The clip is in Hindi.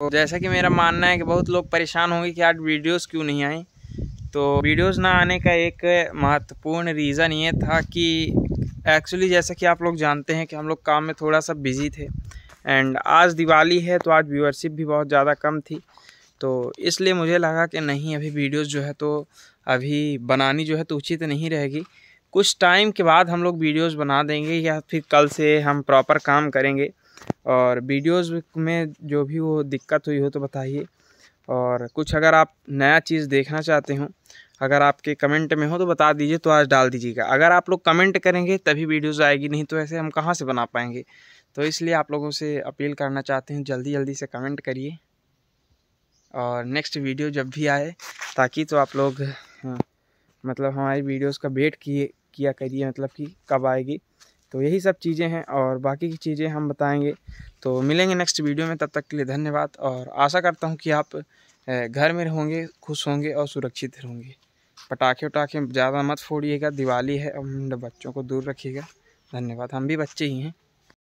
तो जैसा कि मेरा मानना है कि बहुत लोग परेशान होंगे कि आज वीडियोस क्यों नहीं आई। तो वीडियोस ना आने का एक महत्वपूर्ण रीज़न ये था कि एक्चुअली जैसा कि आप लोग जानते हैं कि हम लोग काम में थोड़ा सा बिज़ी थे। एंड आज दिवाली है तो आज व्यूअरशिप भी बहुत ज़्यादा कम थी। तो इसलिए मुझे लगा कि नहीं, अभी वीडियोस जो है तो अभी बनानी जो है तो उचित नहीं रहेगी। कुछ टाइम के बाद हम लोग वीडियोस बना देंगे या फिर कल से हम प्रॉपर काम करेंगे। और वीडियोस में जो भी वो दिक्कत हुई हो तो बताइए। और कुछ अगर आप नया चीज़ देखना चाहते हो अगर आपके कमेंट में हो तो बता दीजिए तो आज डाल दीजिएगा। अगर आप लोग कमेंट करेंगे तभी वीडियोज़ आएगी नहीं तो ऐसे हम कहाँ से बना पाएँगे? तो इसलिए आप लोगों से अपील करना चाहते हैं जल्दी जल्दी से कमेंट करिए। और नेक्स्ट वीडियो जब भी आए ताकि तो आप लोग हाँ, मतलब हमारी वीडियोस का वेट किए किया करिए मतलब कि कब आएगी। तो यही सब चीज़ें हैं और बाकी की चीज़ें हम बताएँगे। तो मिलेंगे नेक्स्ट वीडियो में, तब तक के लिए धन्यवाद और आशा करता हूँ कि आप घर में रहोगे खुश होंगे और सुरक्षित रहोंगे पटाखे उटाखे ज़्यादा मत फोड़िएगा, दिवाली है और बच्चों को दूर रखिएगा। धन्यवाद, हम भी बच्चे ही हैं।